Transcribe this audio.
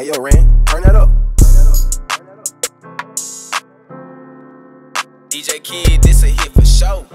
Hey, yo, Ren, turn that up. DJ Kid, this a hit for sure.